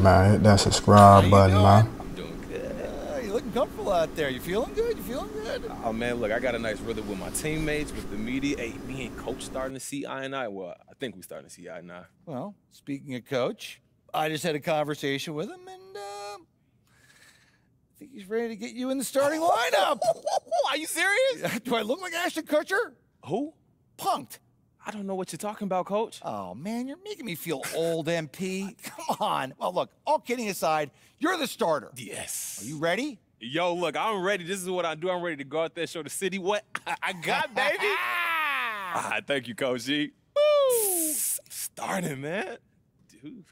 Man, hit that subscribe button, man. I'm doing good. Uh, you looking comfortable out there. You feeling good? You feeling good? Oh man, look, I got a nice rhythm with my teammates, with the media. Hey, me and coach starting to see eye and eye. Well, I think we starting to see eye and eye. Well, speaking of coach, I just had a conversation with him, and uh, I think he's ready to get you in the starting lineup. Are you serious? Do I look like Ashton Kutcher? Who? Punked. I don't know what you're talking about, coach. Oh man, you're making me feel old, MP. Come on. Well, look. All kidding aside, you're the starter. Yes. Are you ready? Yo, look, I'm ready. This is what I do. I'm ready to go out there, show the city what I got, baby. ah, thank you, Coach G. Woo! Starting, man. Dude.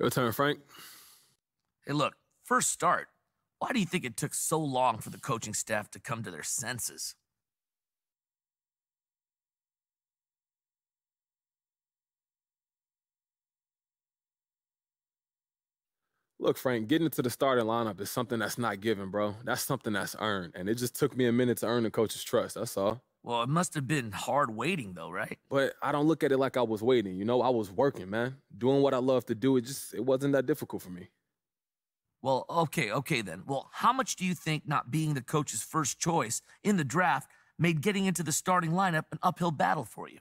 Your turn, Frank. Hey, look, first start. Why do you think it took so long for the coaching staff to come to their senses? Look, Frank, getting into the starting lineup is something that's not given, bro. That's something that's earned. And it just took me a minute to earn the coach's trust. That's all. Well, it must have been hard waiting, though, right? But I don't look at it like I was waiting. You know, I was working, man. Doing what I love to do. It just it wasn't that difficult for me. Well, okay, okay then. Well, how much do you think not being the coach's first choice in the draft made getting into the starting lineup an uphill battle for you?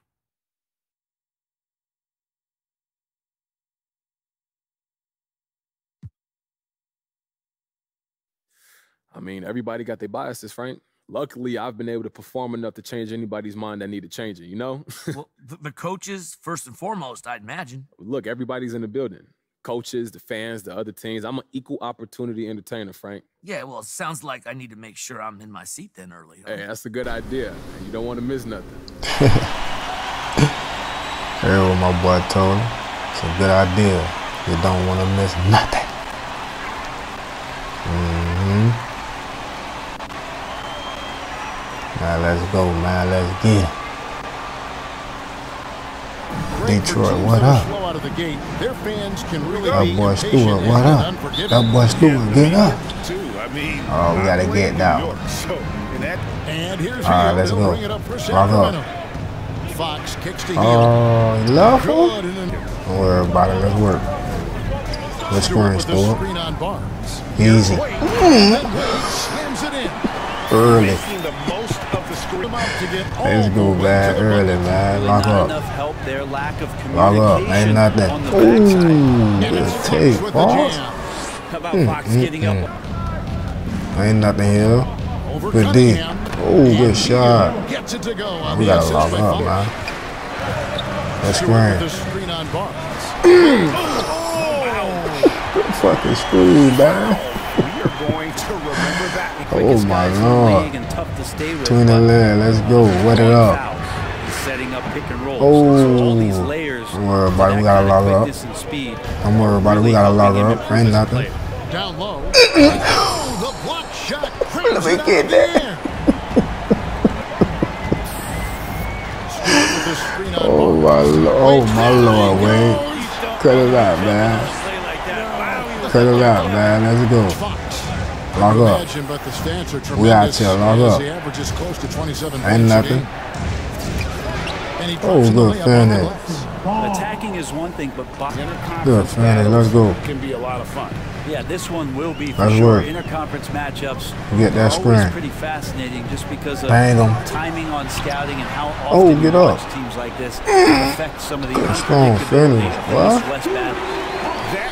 I mean, everybody got their biases, Frank. Luckily, I've been able to perform enough to change anybody's mind that needed changing, you know? well, the, the coaches, first and foremost, I'd imagine. Look, everybody's in the building. Coaches, the fans, the other teams. I'm an equal opportunity entertainer, Frank. Yeah, well, it sounds like I need to make sure I'm in my seat then early. Huh? Hey, that's a good idea. You don't want to miss nothing. Heard what my boy told him. It's a good idea. You don't want to miss nothing. Now let's go, man. Let's get it. Detroit, what up? That boy Stewart, what up? That boy Stewart, get up. Oh, we gotta get down. Alright, let's go. Lock up. Fox kicks to Oh, you love him? Don't worry about it. Let's work. Let's screen, Stewart. Easy. Mm-hmm. Early. Let's go back early, man. Lock up. Lock up. Ain't nothing. Ooh, good take, boss. Mm, mm, mm. Ain't nothing here. Good D. Oh, good shot. We gotta lock up, man. Let's screen. Good fucking screen, man. Oh my lord. Between the leg, let's go. Wet it up. Oh, don't worry about it. We gotta log up. Don't worry about it. We gotta log up. Ain't nothing. Down low. Let me get that. oh my lord. Oh my lord, Wade. Cut it out, man. Cut it out, man. Let's go. Log up. We out here. Log up. Ain't nothing. Oh, good finish. Attacking is one thing, but good finish. Let's go. Can be a lot of fun. Yeah, this one will be for Let's sure. work. Interconference matchups get that are always screen. pretty fascinating just because of Bang 'em. timing on scouting and how Oh, often get up. teams like this affect some of the Good strong unpredictability finish. What?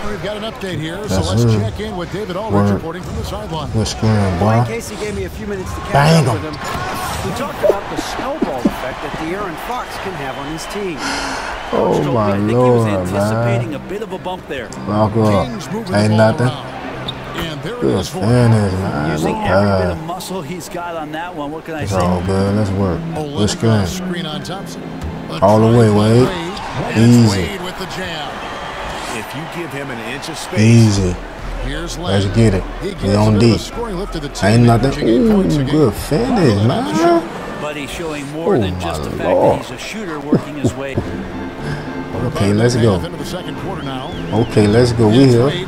These West Battles. We've got an update here, so let's it. check in with David Aldridge Word. reporting from the sideline. Good screen, boy. Casey gave me a few minutes to catch Bang up 'em. with him. We talked about the snowball effect that De'Aaron Fox can have on his team. Oh Told me my I think he was anticipating man. a bit of a bump there. Lock Kings up. moving Ain't nothing. And there it Good is for finish, man. Using Not every bit of muscle he's got on that one. What can I It's say? all good. Let's work. Good Olympic screen. screen on Thompson. All the way, drive Wade. Easy. Wade with the jam. If you give him an inch of space, Easy. Here's Let's Len. get it. He We on a bit of a D. scoring lift to the team, Ain't nothing. averaging eight points Ooh, good finish, man. But he's showing more Oh, than just the my fact Lord. that he's a shooter working his way. Okay, let's go. Into the second quarter now. Okay, let's go. We here. Easy.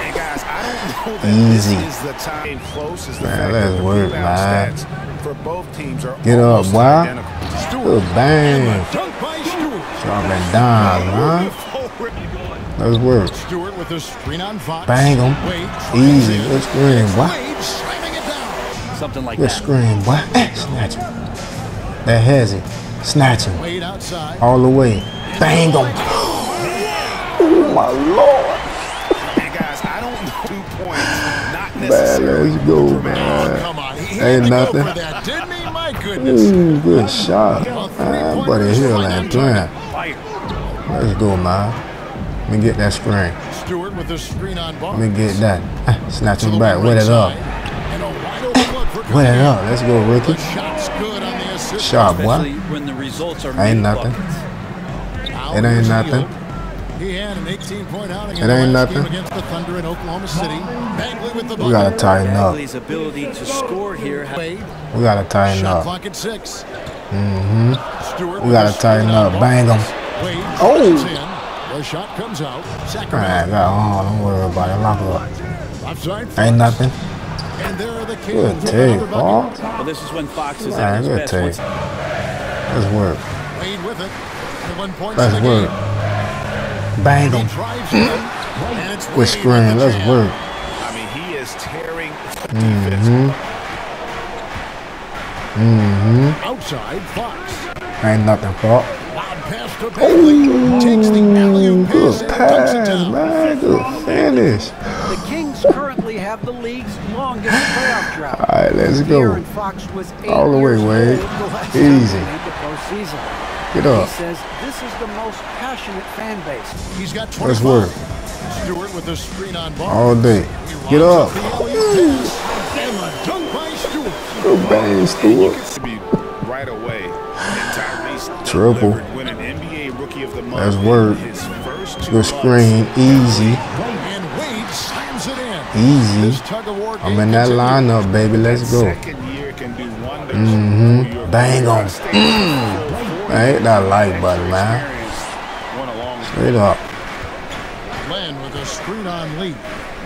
hey guys, I don't know Easy. This is the time close as the Man, let's that the work, man. for both teams Get up, almost boy. identical. Good bang. Dunk by Stewart. Drop down, man. Let's work. Stewart with a screen on Fox. Bang 'em. Wade Easy. tries Good it. screen, boy. Wade slamming it down. Something like Good that. screen, boy. Eh, Snatch him. That has it. Snatch him. All the way. Bang him. Oh, my Lord. And guys, I don't know two points, not Man, necessarily. let's go, man. come on. Ain't had to go nothing. for that, didn't he? My goodness. Ooh, good shot. Man, Buddy Hield ain't playing. Fire. Let's go, man. Let me get that screen. Stewart with a screen on Let me get that. Eh, Snatch To him back. right Wet it up. side. And a wide open look for Wet it up. Let's go, The Ricky. shot's good on the. Shot, boy. When the results are Ain't nothing. It ain't nothing. He had an 18-point outing It in the ain't game nothing. against the Thunder in Oklahoma City. Bagley with the We gotta bucket. tighten up. Bagley's ability to score here. We gotta tighten shot up. clock at six. Mm-hmm. We gotta a screen tighten up. Bang Bang 'em. Wade Oh. The shot comes out. Man, Sacramento. got on. Don't worry about it. Lock up. Offside. Ain't nothing. And there are the Kings Good take, ball. Well, this is when Fox is Man, at his good best. take. Let's work. Wade with it. And one point Let's work. Bang him. drives in. And With screen. Let's work. I mean, he is tearing Mm-hmm. Mm-hmm. Outside, Fox. Ain't nothing, Pop. Loud pass to Bagley. Takes the alley-oop pass Good pass, dunks it down. man. Good finish. The Kings currently have the league's longest playoff drought. All right, let's go. Fox was All the way, years Wade. old the last time Easy. they made the postseason. Get He up. says this is the most passionate fan base. He's got 25. Let's work. Stewart with the screen on Barnes. All day. He Get up. the alley-oop pass. And the dunk by Stewart. Good bang, Stewart. Right away. Triple. That's in work. His first two Good screen. Easy. And Wade slams it in. Easy. This tug of war I'm in that lineup, baby. Let's go. Second year can do wonders. Mhm. Bang on. Stay with the full I hate that like button, man. went a long Straight up. Len with a screen on Lee.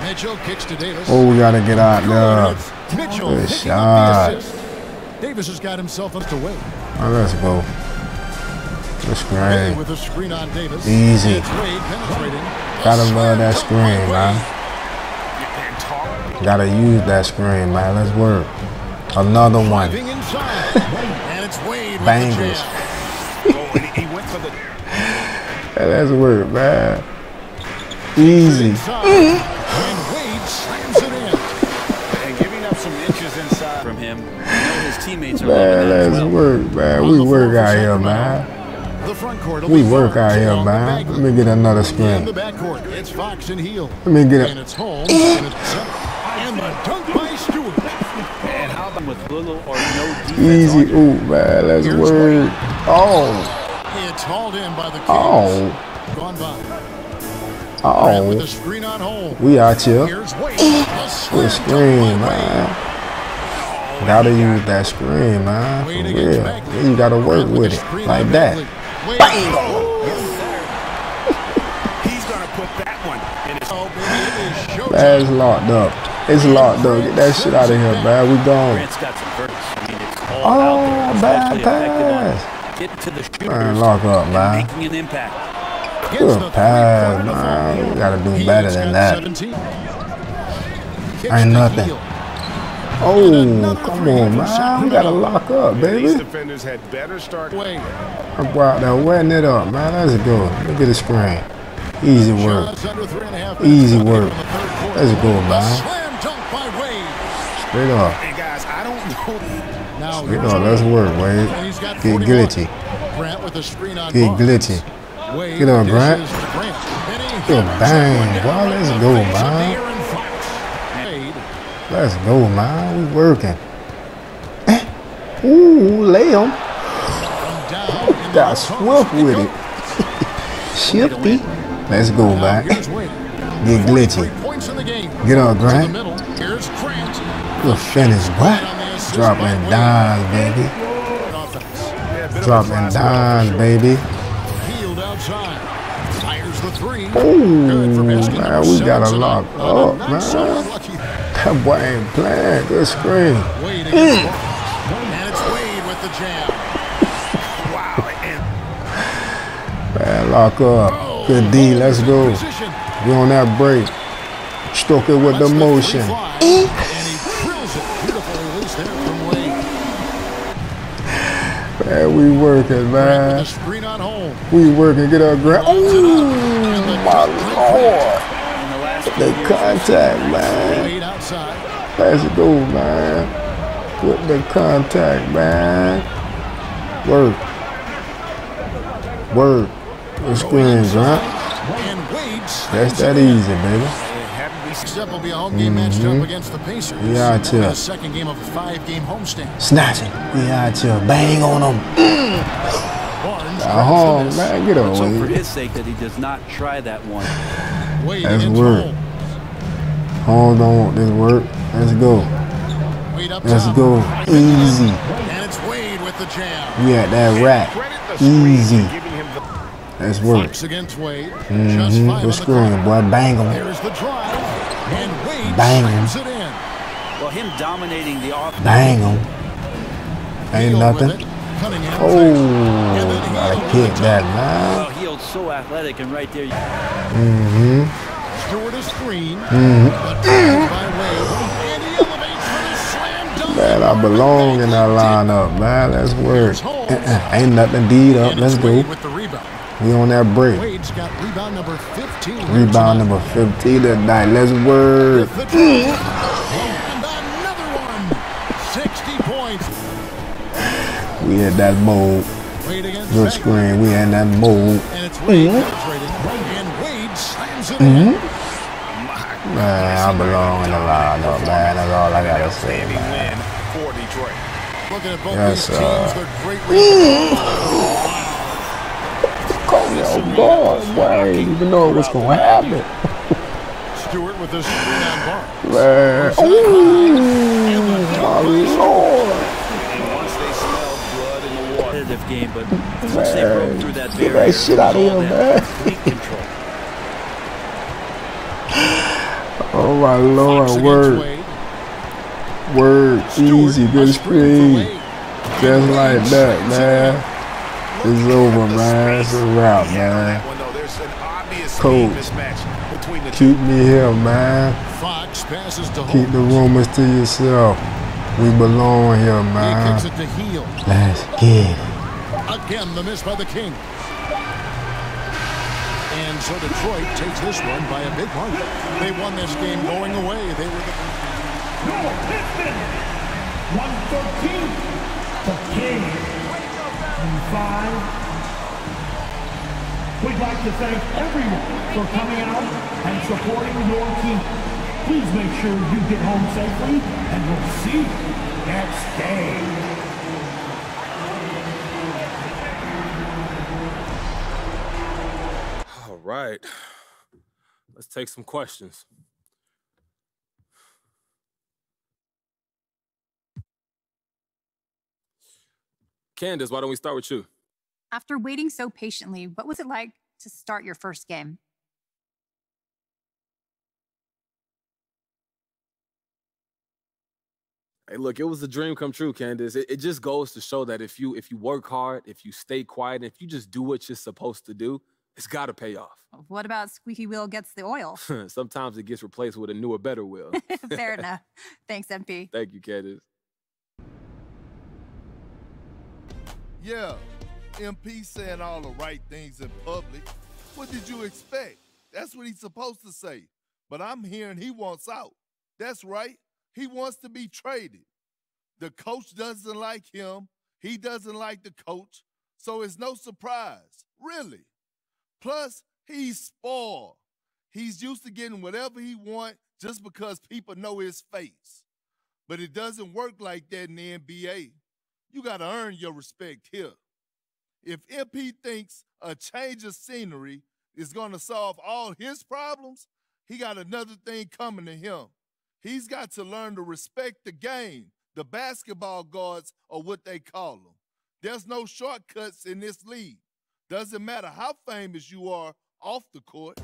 Mitchell kicks to Davis. Oh, we gotta get out there. Mitchell Good shot. Davis has got himself up to Wade. Oh, let's go. Good screen. with a screen on Davis. Easy. It's Wade penetrating. Gotta love that screen, man. Wade. and talk. Gotta use that screen, man. Let's work. Another one. Driving inside. and it's Wade with the Bangers. jam. Oh, he he went for the Hey, let's work, man. Easy. Mm-hmm. And Wade slams it in. and giving up some inches inside. from him. You know his teammates are Man, loving let's well. work, man. We work out here, man. The front court We work out here, man. Let me get another In screen. the backcourt, it's Fox and Hield. Let me get And it. it's Holmes and it's eh. set. And the dunk by Stewart. And how about with little or no defense Easy. on you? Ooh, man. Let's work. Oh. It's hauled in by the oh. Kings. Oh. Gone by. Grant with Oh. the screen on hold. We out here. Here's Wade. Eh. A Good screen, man. Gotta use that screen, man. For real. You gotta work with it. Like that. Bagley. Wade. He's going to put that one in his baby, it is showtime. Man, it's locked up. It's locked up. Get that shit out of here, man. We gone. Grant's got some verse. I mean, it's all Oh, bad especially effective pass. getting to the shooters Man, lock up, man. making an impact. Gets Good pass, man. Hield. We gotta do better than that. 17. Kicks Ain't to nothing. Hield. Oh, come on, man. We gotta lock up, These baby. defenders had better start. Wade. I'm out there wetting it up, man. Let's go. Look at the screen. Easy work. Shots under three and a half Easy work. in the third. Let's go, man. slam dunk by Wade. Straight up. And guys, I don't know. Now Straight here's up. Let's work, And Wade. he's Get 41. glitchy. Grant with the screen on Get Barnes. glitchy. Get up, dishes Grant. to Grant. Good bang, that one boy. Let's go, face man. De'Aaron Fox. Wade Let's go, man. We working. Eh. Ooh, lay 'em. from down in the Got swift with it. Shifty. Let's go, man. Get glitchy. points in the game. Get up, To Grant. middle. Here's Grant. Good finish. On assist Dropping dimes, baby. Dropping dimes, baby. Hield outside. Fires the three. Ooh, Good for basket man, we gotta lock up, man. That boy ain't playing. Good screen. Wade against And it's Wade with the jam. Wow. Man, lock up. Good D. Let's go. We on that break. Stroke it with the motion. three fly, And he drills it. Beautifully released there from Wade. Man, we working, man. screen on home. We working. Get up, grab. Runs it Ooh, up. And the my lord. In the contact, man. Wade outside. Let's go, man. With the contact, man. Work. Work. The screens, right? That's that easy, baby. Next up will be a home game matched up mm-hmm. against the Pacers. We out It'll here. The second game of a five-game homestand. Snatching. We out here. Bang on them. Barnes At home, man. Get Let's hope for away. his sake that he does not try that one. miss. Wade That's against work. home. Home don't want this work. Let's go. Let's go. Easy. And it's Wade with the jam. We at that rack. credit the screen Easy. for giving him work. Against Wade. Just Mm-hmm. five on The the screen, clock. boy. Bang 'em. There's the drive. And Wade Bang 'em. slams it in. Well, him dominating the offense. Bang 'em. Ain't nothing. Oh, takes it. Gotta kick that, top. man. Well, Hield's so athletic, and right there, Mm-hmm. Stewart is screen. But taken by Wade. And he elevates for the slam dunk. Man, I belong in that lineup, man. Let's work. Uh-uh. Ain't nothing deed up. Let's go. Wade with the rebound. We on that break. Wade's got rebound number 15. Rebound tonight. number 15 tonight. Let's work. With the drive. And another one. 60 points. We hit that mode. Wade Good screen. We in that mode. And it's Uh, man, I belong in the lineup, man. That's all I gotta say, heavy man. win for Detroit. Looking at both Yes, these sir. teams, they're great rebounders. Caught me off guard, boy. I didn't even know what's gonna happen. Stewart with the screen on Barnes. Man. Ooh, my lord. and once they smelled blood in the water, competitive game, but once they broke through that Get barrier, that shit out of all here, that man. Oh my lord, word, Wade. word, Stewart, easy, good screen for screen. Wade. Just like that, man. It's over, man. It's a wrap, man. Well, there's an obvious Coach. mismatch between the two. Keep me here, man. Fox passes to Keep the rumors to yourself. We belong here, man. kicks it to Hield. Let's get it. Again, the miss by the King. And so Detroit takes this one by a big margin. They won this game going away. They were the 113 for King. And five. We'd like to thank everyone for coming out and supporting your team. Please make sure you get home safely, and we'll see you next game. All right. Let's take some questions. Candace, why don't we start with you? After waiting so patiently, what was it like to start your first game? Hey, look, it was a dream come true, Candace. It, it just goes to show that if you if you work hard, if you stay quiet, and if you just do what you're supposed to do, it's got to pay off. What about squeaky wheel gets the oil? Sometimes it gets replaced with a newer, better wheel. Fair enough. Thanks, MP. Thank you, Candace. Yeah, MP saying all the right things in public. What did you expect? That's what he's supposed to say. But I'm hearing he wants out. That's right. He wants to be traded. The coach doesn't like him. He doesn't like the coach. So it's no surprise, really. Plus, he's spoiled. He's used to getting whatever he wants just because people know his face. But it doesn't work like that in the NBA. You got to earn your respect here. If MP thinks a change of scenery is going to solve all his problems, he got another thing coming to him. He's got to learn to respect the game. The basketball guards are what they call them. There's no shortcuts in this league. Doesn't matter how famous you are off the court,